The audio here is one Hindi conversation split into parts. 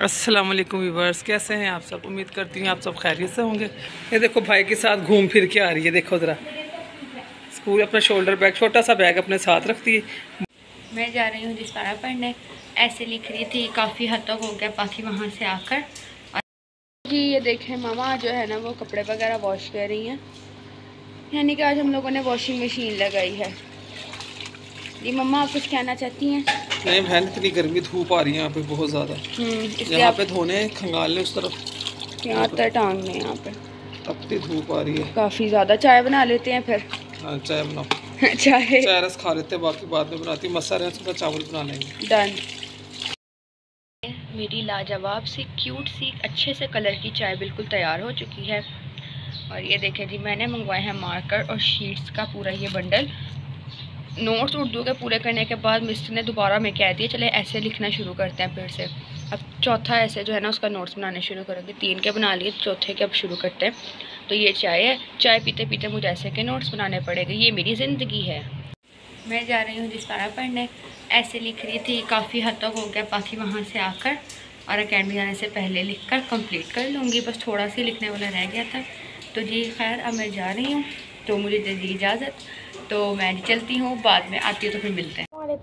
अस्सलाम वालेकुम व्यूवर्स कैसे हैं आप सब? उम्मीद करती हूँ आप सब खैरियत से होंगे। ये देखो भाई के साथ घूम फिर के आ रही है देखो ज़रा। स्कूल अपना शोल्डर बैग छोटा सा बैग अपने साथ रखती है मैं जा रही हूँ रिश्तारा पढ़ने। ऐसे लिख रही थी काफ़ी हद तक हो गया बाकी वहाँ से आकर। जी ये देखें मामा जो है ना वो कपड़े वगैरह वॉश कर रही हैं। यानी कि आज हम लोगों ने वॉशिंग मशीन लगाई है। जी मम्मा आप कुछ कहना चाहती हैं? नहीं बहन इतनी गर्मी धूप आ रही है यहाँ पे बहुत ज़्यादा। हम्म, यहाँ पे धोने खंगालने उस तरफ़। यहाँ तक टांग लें यहाँ पे तपती धूप आ रही है। काफ़ी ज़्यादा चाय बना लेते हैं फिर। हाँ चाय बनाओ। चाय। चाय रस खा लेते हैं बाकी बाद में बनाती मसा रहे सुबह चावल बना लेंगे। डन। मेरी लाजवाब सी क्यूट सी अच्छे से कलर की चाय बिल्कुल तैयार हो चुकी है। और ये देखें जी मैंने मंगवाए हैं मार्कर और शीट्स का पूरा ये बंडल नोट्स उर्दू के पूरे करने के बाद मिस्टर ने दोबारा मैं कह दिया, चले ऐसे लिखना शुरू करते हैं फिर से। अब चौथा ऐसे जो है ना, उसका नोट्स बनाने शुरू करेंगे। तीन के बना लिए, चौथे के अब शुरू करते हैं। तो ये चाय है। चाय पीते पीते मुझे ऐसे के नोट्स बनाने पड़ेंगे। ये मेरी ज़िंदगी है। मैं जा रही हूँ रिश्तारा पढ़ने। ऐसे लिख रही थी, काफ़ी हद तक हो गया, बाकी वहाँ से आकर और अकेडमी जाने से पहले लिख कर कंप्लीट कर लूँगी। बस थोड़ा सी लिखने वाला रह गया था। तो जी खैर, अब मैं जा रही हूँ। तो मुझे दे दी इजाज़त। तो मैं चलती हूँ, बाद में आती हूँ तो फिर मिलते हैं। अरे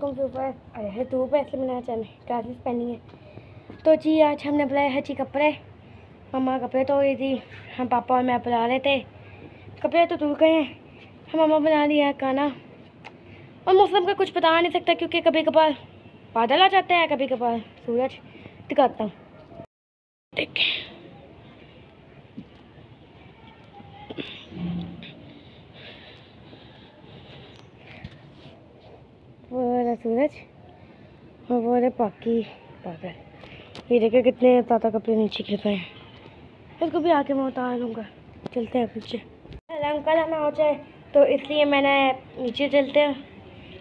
धूप है इसलिए मैंने चल क्लासेस पहनी है। तो जी, आज हमने बुलाए हैं जी कपड़े। मम्मा कपड़े धो रही थी, हम पापा और मैं बुला रहे थे। कपड़े तो धुल गए हैं, हम मम्मा बना लिया है खाना। और मौसम का कुछ बता नहीं सकता क्योंकि कभी कभार बादल आ जाते हैं, कभी कभार सूरज दिखाता हूँ। देखें वो रहा सूरज। और वो रहे बाकी बादल ये देखे कितने ज़्यादा कपड़े नीचे गिर गए हैं। इसको भी आके मैं उतार लूँगा। चलते हैं पीछे। लंग का लाना हो जाए तो इसलिए मैंने नीचे चलते हैं।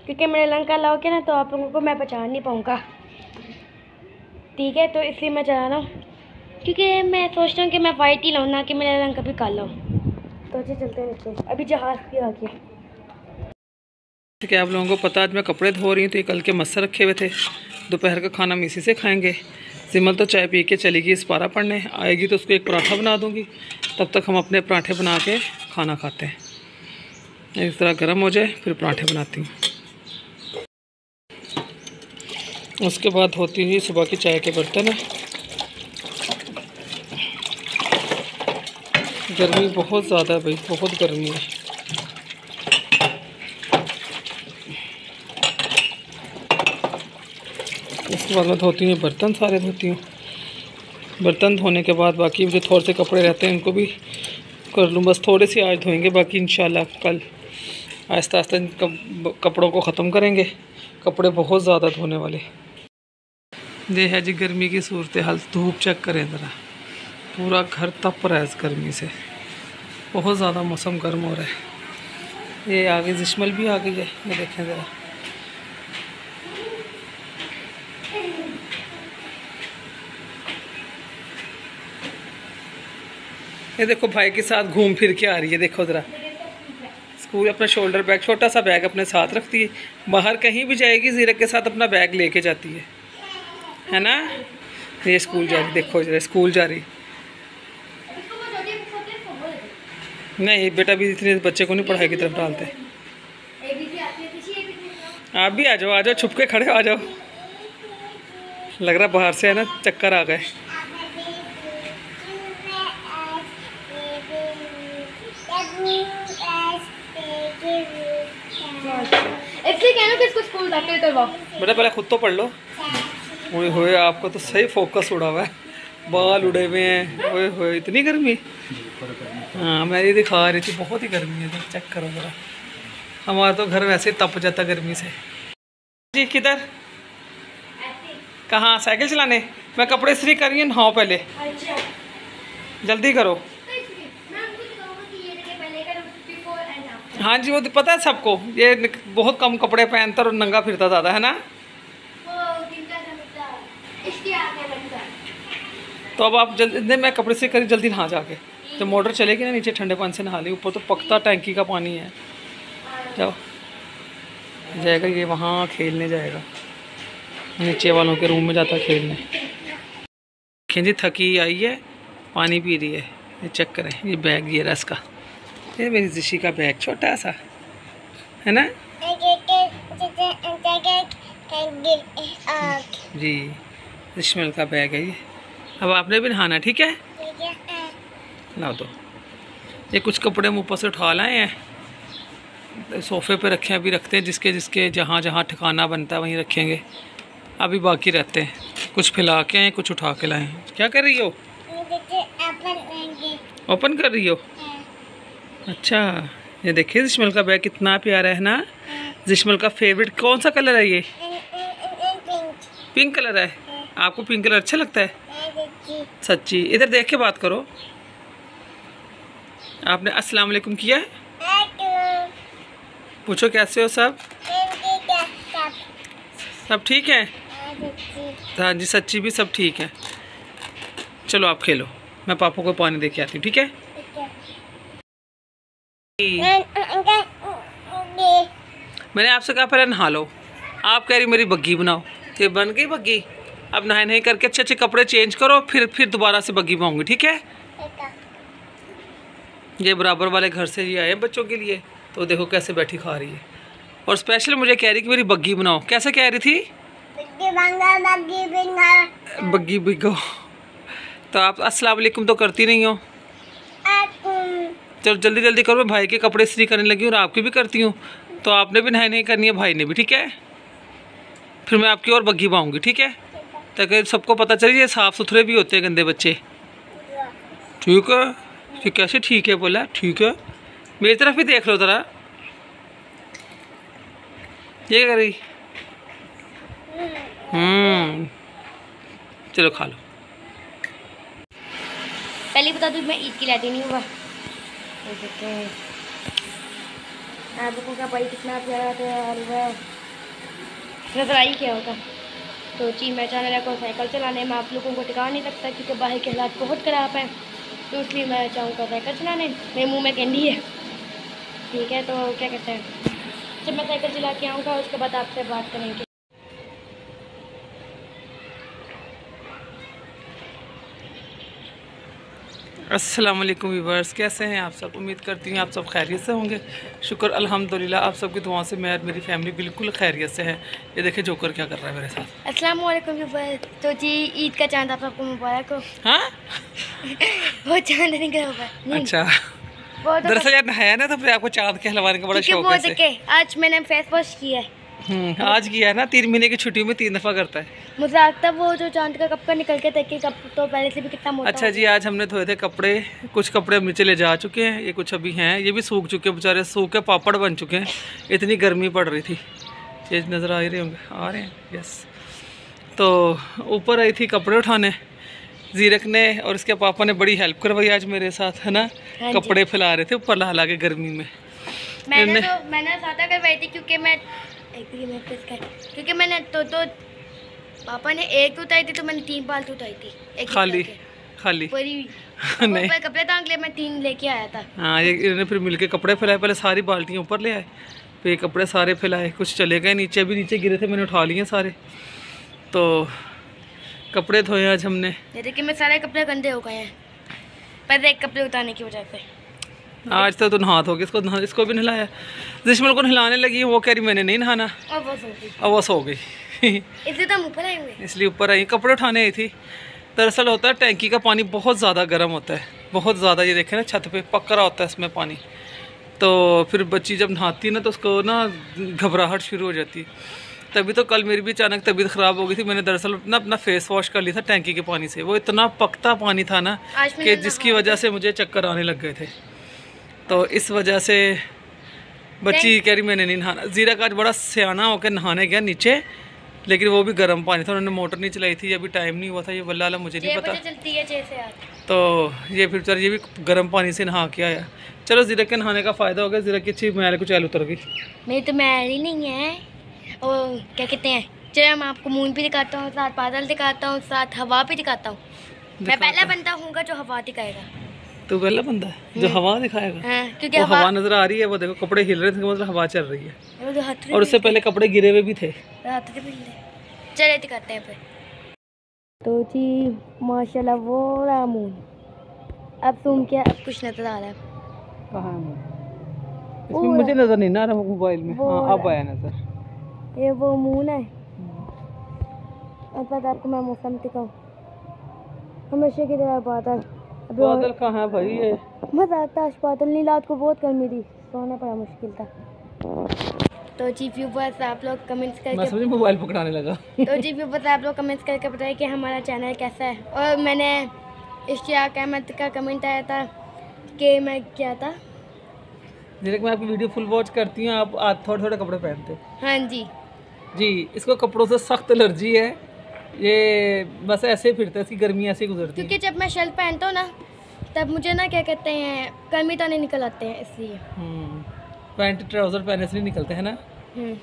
क्योंकि मेरे लंग का लाओगे ना तो आप लोगों को मैं पहचान नहीं पाऊँगा। ठीक है तो इसलिए मैं चला रहा हूँ। क्योंकि मैं सोचता हूँ कि मैं वाइट ही लाऊँ, ना कि मेरा रंग कभी काला हो तो अच्छे चलते हैं नीचे। अभी जहाज़ भी आ गया ठीक है आप लोगों को पता आज मैं कपड़े धो रही हूँ तो ये कल के मस्सर रखे हुए थे। दोपहर का खाना हम इसी से खाएँगे। सिमल तो चाय पी के चलेगी इस पारा पढ़ने। आएगी तो उसको एक पराठा बना दूँगी। तब तक हम अपने पराठे बना के खाना खाते हैं। इस तरह गर्म हो जाए, फिर पराठे बनाती हूँ। उसके बाद होती हुई सुबह की चाय के बर्तन गर्मी बहुत ज़्यादा है भाई, बहुत गर्मी है। उसके बाद मैं धोती हूँ, बर्तन सारे धोती हूँ। बर्तन धोने के बाद बाकी जो थोड़े से कपड़े रहते हैं उनको भी कर लूँ। बस थोड़े से आज धोएँगे, बाकी इंशाल्लाह कल आहिस्ता आहिस्ता इन कपड़ों को ख़त्म करेंगे। कपड़े बहुत ज़्यादा धोने वाले। ये है जी गर्मी की सूरत हाल, धूप चेक करें ज़रा। पूरा घर तप रहा है इस गर्मी से। बहुत ज़्यादा मौसम गर्म हो रहा है। ये आगे जिश्मल भी आ गई है, ये देखें ज़रा। ये देखो भाई के साथ घूम फिर के आ रही है, देखो ज़रा। स्कूल अपना शोल्डर बैग छोटा सा बैग अपने साथ रखती है। बाहर कहीं भी जाएगी ज़ीरक के साथ अपना बैग लेके जाती है। है ना? ये स्कूल जा रही, देखो जरा, स्कूल जा रही। नहीं, बेटा भी इतने बच्चे को नहीं पढ़ाई की तरफ़ डालते। आप भी आ जाओ आ जाओ, छुप के खड़े आ जाओ। लग रहा बाहर से है ना, चक्कर आ गए। इसलिए कहना कि इसको स्कूल दाखिल करवाओ। बेटा पहले खुद तो पढ़ लो। ओए होए आपको तो सही फोकस उड़ा हुआ है। बाल उड़े हुए हैं। ओए होए इतनी गर्मी? हाँ मैं ये दिखा रही थी बहुत ही गर्मी है। चेक करो ज़रा। हमारा तो घर वैसे तप जाता गर्मी से। जी किधर? कहाँ? साइकिल चलाने? मैं कपड़े इस्त्री कर रही हूँ नहाओ पहले। अच्छा। जल्दी करो। हाँ जी वो तो पता है सबको। ये बहुत कम कपड़े पहनता और नंगा फिरता ज़्यादा है ना? तो अब आप जल्दी मैं कपड़े से करी जल्दी नहा जाके। तो मोटर चलेगी ना नीचे ठंडे पानी से नहा ली। ऊपर तो पकता टैंकी का पानी है। जाओ। जाएगा ये वहाँ खेलने जाएगा। नीचे वालों के रूम में जाता खेलने। जी थकी आई है पानी पी रही है। ये चेक करें ये बैग ये रस का। ये मेरी जिशी का बैग छोटा सा है ना? जी रिश्मल का बैग है ये। अब आपने भी नहाना ठीक है? ना तो। ये कुछ कपड़े हम ऊपर से उठा लाए हैं। सोफे पे रखे हैं अभी रखते हैं जिसके जिसके जहाँ जहाँ ठिकाना बनता है वहीं रखेंगे। अभी बाकी रहते हैं। कुछ फैला के आए कुछ उठा के लाए हैं। क्या कर रही हो? ओपन कर रही हो? अच्छा ये देखिए जिशमल का बैग कितना प्यारा है ना। जिशमल का फेवरेट कौन सा कलर है ये? पिंक कलर है। आपको पिंक कलर अच्छा लगता है? सच्ची, इधर देख के बात करो। आपने अस्सलाम वालेकुम किया है? पूछो, कैसे हो सब? सब ठीक है? हाँ जी, सच्ची भी सब ठीक है। चलो, आप खेलो। मैं पापा को पानी दे के आती हूँ, ठीक है? मैंने आपसे कहा, पहले नहा लो। आप कह रही मेरी बग्गी बनाओ। ये बन गई बग्गी अब नहाए नहीं करके अच्छे अच्छे कपड़े चेंज करो, फिर फिर दोबारा से बग्गी बनाऊँगी, ठीक है? ये बराबर वाले घर से ही आए हैं बच्चों के लिए तो देखो कैसे बैठी खा रही है। और स्पेशल मुझे कह रही कि मेरी बग्गी बनाओ। कैसे कह रही थी? बग्गी बिगो तो आप, अस्सलाम वालेकुम तो करती नहीं हो। चलो, जल्दी जल्दी करो, मैं भाई के कपड़े इस्त्री करने लगी हूँ और आपकी भी करती हूँ। तो आपने भी नहाई नहीं करनी है, भाई ने भी, ठीक है? फिर मैं आपकी और बग्घी पाऊँगी ठीक है? ताकि सबको पता चले, ये साफ़ सुथरे भी होते हैं गंदे बच्चे। ठीक है? ये कैसे ठीक है बोला? ठीक है। मेरी तरफ़ भी देख लो ज़रा। ये क्या हम्म। चलो खा लो। पहले बता दूँ, मैं ईद की लाती नहीं हुआ। ये देखते हैं। आप लोगों का भाई कितना प्यारा तैयार हुआ है नज़र आई क्या होता। तो जी, मैं चैनल को साइकिल चलाने में आप लोगों को टिका नहीं सकता क्योंकि बाहर के हालात बहुत ख़राब हैं। तो इसलिए मैं चाहूँगा साइकिल चलाने मेरे मुँह में कैंडी है। ठीक है तो क्या कहते हैं? जब मैं साइकिल चला के आऊँगा, उसके बाद आपसे बात करेंगे। अस्सलाम वालेकुम व्यूवर्स कैसे हैं आप सब? उम्मीद करती हूँ आप सब खैरियत से होंगे। शुक्र अल्हम्दुलिल्लाह आप सबकी दुआओं से मैं और मेरी फैमिली बिल्कुल खैरियत से है। ये देखे जोकर क्या कर रहा है मेरे साथ। अस्सलाम वालेकुम व्यूवर तो जी ईद का चाँद आप सबको मुबारक हो। हाँ? वो चाँद निकला हुआ है नींद। अच्छा। दरअसल यार नहाया ना तो फिर आपको चाँद के हलवाने का बड़ा शौक है आज मैंने फेस वॉश किया है। आज किया है ना तीन महीने की छुट्टी में तीन दफ़ा करता है। मुझे लगता वो जो चाँद का कप का निकल के देखे कप तो पहले से भी कितना मोटा अच्छा जी आज हमने धोए थे कपड़े कुछ कपड़े हम नीचे ले जा चुके हैं ये कुछ अभी हैं ये भी सूख चुके हैं बेचारे सूख के पापड़ बन चुके हैं इतनी गर्मी पड़ रही थी। ये नज़र आ ही रहे होंगे आ रहे हैं यस तो ऊपर आई थी कपड़े उठाने जीरक ने और इसके पापा ने बड़ी हेल्प करवाई आज मेरे साथ है ना? हाँ कपड़े फैला रहे थे ऊपर ला ला के गर्मी में। मैंने तो मैंने ज़्यादा करवाई थी क्योंकि मैं एक भी मैं प्रेस कर क्योंकि मैंने तो तो पापा ने एक उतारी थी तो मैंने तीन पालतू उतारी थी। एक खाली खाली। पूरी नहीं। ऊपर कपड़े टांग लिए मैं तीन लेके आया था। हाँ ये इन्होंने फिर मिलके कपड़े फैलाए पहले सारी बाल्टियाँ ऊपर ले आए फिर कपड़े सारे फैलाए कुछ चले गए नीचे भी नीचे गिरे थे मैंने उठा लिए सारे। तो कपड़े धोए आज हमने। ये देखिए मैं सारे कपड़े गंदे हो गए हैं। पर एक कपड़े उतारने की वजह से। आज तो तू नहा इसको नहा इसको भी नहलाया। जिसमें को नहलाने लगी वो कह रही मैंने नहीं नहाना। और वो सो गई। अब वो सो गई। इसलिए तो ऊपर आए हुए इसलिए ऊपर आई कपड़े उठाने आई थी। दरअसल होता है टैंकी का पानी बहुत ज़्यादा गर्म होता है। बहुत ज़्यादा ये देखें ना छत पे पकड़ा होता है इसमें पानी। तो फिर बच्ची जब नहाती है ना तो उसको ना घबराहट शुरू हो जाती है। तभी तो कल मेरी भी अचानक तबीयत ख़राब हो गई थी। मैंने दरअसल ना अपना फेस वॉश कर लिया था टैंकी के पानी से। वो इतना पकता पानी था ना कि जिसकी वजह से मुझे चक्कर आने लग गए थे। तो इस वजह से बच्ची कह रही मैंने नहीं नहाना। जीरा का आज बड़ा सियाना होकर नहाने गया नीचे लेकिन वो भी गर्म पानी था उन्होंने मोटर नहीं चलाई थी अभी टाइम नहीं हुआ था ये वल्ला मुझे नहीं पता। चलती है छः से तो ये फिर बेचारा ये भी गर्म पानी से नहा के आया। चलो जीरा के नहाने का फ़ायदा हो गया जीरा की अच्छी मैल कुछ ऐल उतर गई। मेरी तो मैल ही नहीं है। और क्या कहते हैं? चलो मैं आपको मून भी दिखाता हूँ साथ बादल दिखाता हूँ साथ हवा भी दिखाता हूँ। मैं पहला बंदा हूँ जो हवा दिखाएगा। तो पहला बंदा है जो हवा दिखाएगा। हाँ क्योंकि वो हवा हवा नज़र आ रही है वो देखो कपड़े हिल रहे थे मतलब हवा चल रही है। और उससे पहले कपड़े गिरे हुए भी थे। चले दिखाते हैं फिर। तो जी माशाल्लाह वो रहा मून अब तुम क्या अब कुछ नज़र आ रहा है। कहाँ है इसमें मुझे नज़र नहीं ना आ रहा मोबाइल में। हाँ अब आया नज़र। ये वो मून है। अब पता आपको मैं मौसम दिखाऊँ। हमेशा की तरह बादल अभी और- बादल कहाँ है भाई ये? मज़ा आता है आज बादल नहीं रात को बहुत गर्मी थी। सोना बड़ा मुश्किल था। तो जी व्यूवर्स आप लोग कमेंट्स मैं करके मोबाइल पकड़ाने लगा। तो जी व्यूवर्स आप लोग कमेंट्स करके बताइए कि हमारा चैनल कैसा है। और मैंने इश्तियाक अहमद का कमेंट आया था कि मैं क्या था। जैसे मैं आपकी वीडियो फुल वॉच करती हूँ आप थोड़े थोड़े कपड़े पहनते। हाँ जी। जी इसको कपड़ों से सख्त एलर्जी है। ये बस ऐसे ही फिरता है इसकी गर्मी ऐसे गुजरती है। क्योंकि जब मैं शर्ट पहनता हूँ ना तब मुझे ना क्या कहते हैं गर्मी तो नहीं निकल आते हैं इसलिए। हम्म, पैंट ट्राउज़र पहने से नहीं निकलते हैं ना? हम्म,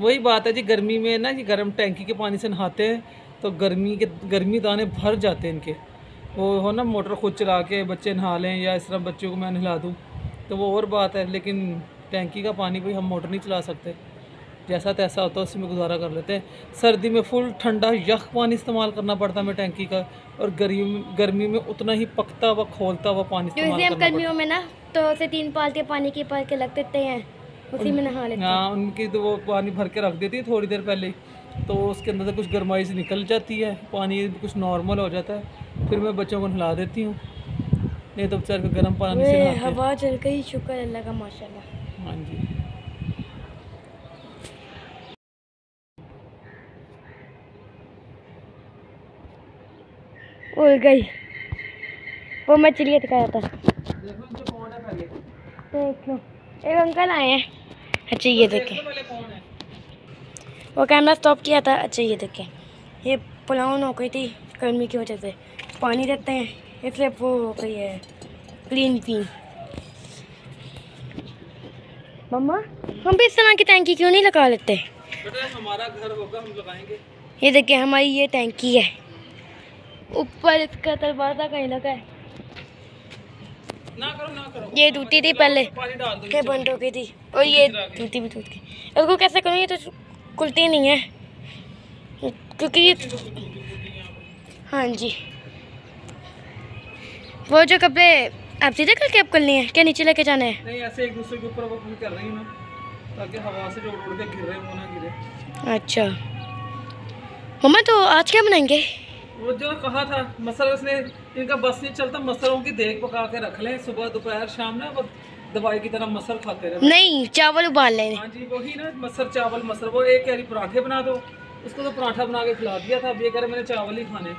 वही बात है जी गर्मी में ना ये गर्म टैंकी के पानी से नहाते हैं तो गर्मी के गर्मी दाने भर जाते हैं इनके। वो हो ना मोटर खुद चला के बच्चे नहा लें या इस तरह बच्चों को मैं नहला दूँ तो वो और बात है लेकिन टैंकी का पानी भी हम मोटर नहीं चला सकते। जैसा तैसा होता है उसी में गुजारा कर लेते हैं। सर्दी में फुल ठंडा यख पानी इस्तेमाल करना पड़ता है हमें टैंकी का और गर्मी गर्मी में उतना ही पकता हुआ खोलता हुआ पानी इस्तेमाल करना गर्मियों में ना तो उसे तीन पालते पानी के भर के रख देते हैं उसी में नहा लेते हैं। हाँ उनकी तो वो पानी भर के रख देती है थोड़ी देर पहले। तो उसके अंदर से कुछ गर्माई से निकल जाती है पानी कुछ नॉर्मल हो जाता है फिर मैं बच्चों को नहला देती हूँ। नहीं तो बेचारे गर्म पानी से वे। हवा चल गई शुक्र अल्लाह का माशाल्लाह। हाँ जी। उड़ गई। वो मैं चिड़िया दिखाया था। देखो लो। एक अंकल आए हैं। अच्छा ये देखें। वो कैमरा स्टॉप किया था। अच्छा ये देखें। ये पुलावन हो गई थी गर्मी की वजह से। पानी देते हैं इसलिए वो हो गई है। क्लीन क्लीन मम्मा हम भी इस तरह की टैंकी क्यों नहीं लगा लेते? हमारा घर होगा हम लगाएँगे। ये देखिए हमारी ये टैंकी है। ऊपर इसका दरवाज़ा कहीं लगा है। ना करो ना करो। ये टूटी थी पहले। ये बंद हो गई थी। और ये टूटी भी टूट गई। इसको कैसे करूँ? ये तो खुलती नहीं है। क्योंकि ये हाँ जी। वो जो कपड़े आप सीधे करके अब करनी है? क्या नीचे लेके जाना है? नहीं ऐसे एक दूसरे के ऊपर वो कर रही हूँ ताकि हवा से जो उड़ उड़ के गिर रहे वो ना गिरे। अच्छा। मम्मा तो आज क्या बनाएँगे? वो जो कहा था मसल उसने इनका बस नहीं चलता मसलों की देख पका के रख लें सुबह दोपहर शाम ना वो दवाई की तरह मसल खाते रहे। नहीं चावल उबाल लें। हाँ जी वही ना मसल चावल मसल वो एक कह रही पराठे बना दो उसको तो पराठा बना के खिला दिया था अब ये कह रहे मैंने चावल ही खाने।